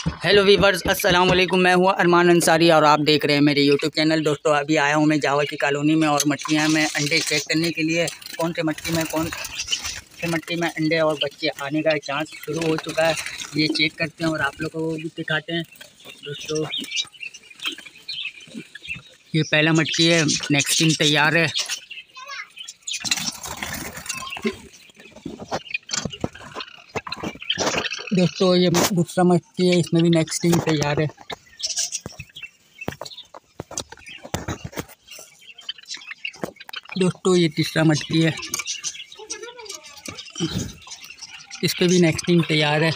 Hello viewers अस्सलाम वालेकुम मैं हूँ अरमान अंसारी और आप देख रहे हैं मेरे यूट्यूब चैनल दोस्तों, अभी आया हूँ मैं जावा की कॉलोनी में और मछलियाँ में अंडे चेक करने के लिए। कौन से मछली में, कौन से मछली में अंडे और बच्चे आने का चांस शुरू हो चुका है, ये चेक करते हैं और आप लोगों को भी दिखाते हैं। दोस्तों, ये पहला मछली है नेक्स्ट दिन तैयार है। दोस्तों ये दूसरा मछली है, इसमें भी नेक्स्ट दिन तैयार है। दोस्तों, ये तीसरा मछली है। इस पर भी नेक्स्ट दिन तैयार है।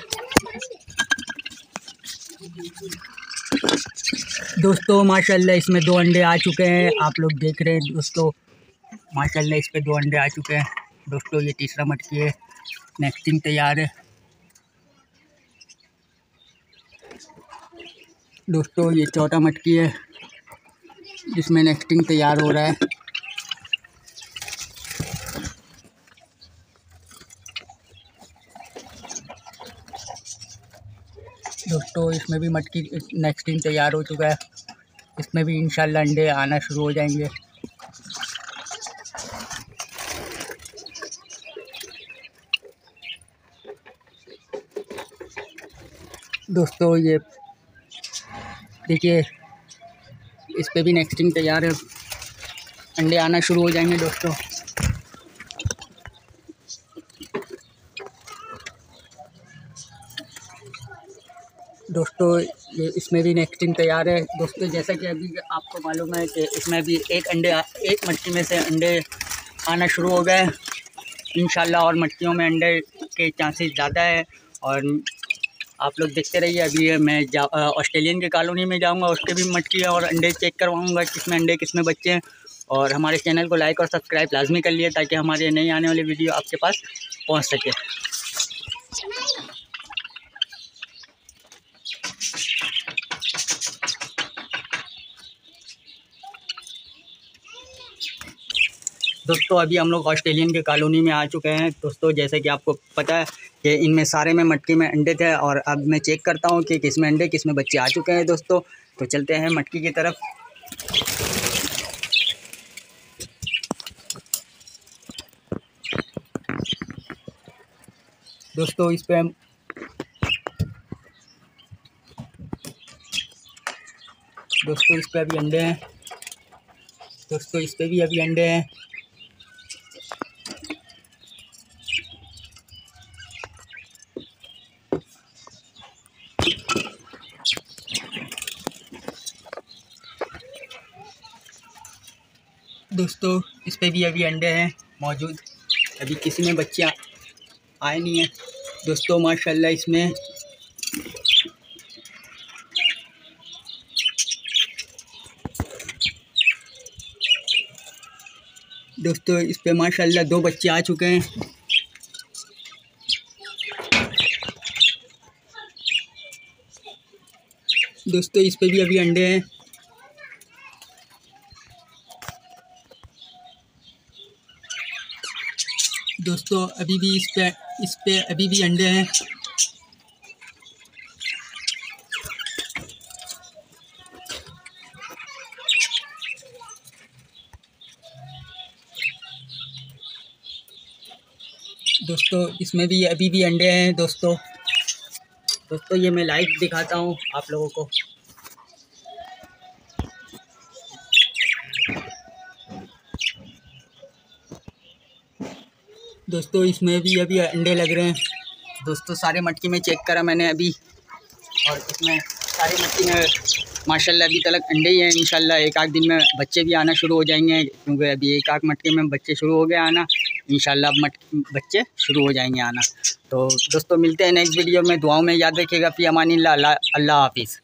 दोस्तों, माशाल्लाह, इसमें दो अंडे आ चुके हैं। आप लोग देख रहे हैं, दोस्तों, माशाल्लाह इस पर दो अंडे आ चुके हैं। दोस्तों, ये तीसरा मटकी है। नेक्स्ट टीम तैयार है। दोस्तों, ये चौथा मटकी है। जिसमें नेक्स्टिंग तैयार हो रहा है। दोस्तों, इसमें भी मटकी नेक्स्टिंग तैयार हो चुका है। इसमें भी इंशाल्लाह अंडे आना शुरू हो जाएँगे। दोस्तों, ये देखिए, इस पर भी नेक्स्टिंग तैयार है। अंडे आना शुरू हो जाएँगे दोस्तों। दोस्तों, ये इसमें भी नेक्स्टिंग तैयार है। दोस्तों, जैसा कि अभी आपको मालूम है कि इसमें भी एक अंडे, एक मटकी में से अंडे आना शुरू हो गए इन और मटकियों में अंडे के चांसेस ज़्यादा है और आप लोग देखते रहिए, अभी मैं ऑस्ट्रेलियन के कॉलोनी में जाऊँगा, उसके भी मटकी और अंडे चेक करवाऊँगा किसमें अंडे किसमें बच्चे हैं। और हमारे चैनल को लाइक और सब्सक्राइब लाजमी कर लिए ताकि हमारे नई आने वाली वीडियो आपके पास पहुँच सके। दोस्तों, अभी हम लोग ऑस्ट्रेलियन के कॉलोनी में आ चुके हैं। दोस्तों, जैसे कि आपको पता है कि इनमें सारे में मटकी में अंडे थे और अब मैं चेक करता हूँ कि किसमें अंडे, किसमें बच्चे आ चुके हैं दोस्तों। तो चलते हैं मटकी की तरफ़। दोस्तों, इस पर दोस्तों, इस पर अभी अंडे हैं। दोस्तों, इस पर भी अभी अंडे हैं। दोस्तों, इस पर भी अभी अंडे हैं, मौजूद। अभी किसी में बच्चे आए नहीं हैं। दोस्तों, माशाल्लाह इसमें दोस्तों, इस पे माशाल्लाह दो बच्चे आ चुके हैं। दोस्तों, इस पे भी अभी अंडे हैं। दोस्तों, अभी भी इस पे इस पे अभी भी अंडे हैं। दोस्तों, इसमें भी अभी भी अंडे हैं, दोस्तों। दोस्तों, ये मैं लाइव दिखाता हूँ आप लोगों को। दोस्तों, इसमें भी अभी अंडे लग रहे हैं। दोस्तों, सारे मटकी में चेक करा मैंने अभी। और इसमें सारी मटकी में, माशाल्लाह, अभी तक अंडे ही हैं, इंशाल्लाह। एक आध दिन में बच्चे भी आना शुरू हो जाएँगे, क्योंकि अभी एक आध मटके में बच्चे शुरू हो गए आना। इंशाल्लाह, अब मट बच्चे शुरू हो जाएँगे आना। तो दोस्तों, मिलते हैं नेक्स्ट वीडियो में। दुआओं में याद रखिएगा। फ़ी अमान अल्लाह हाफिज़।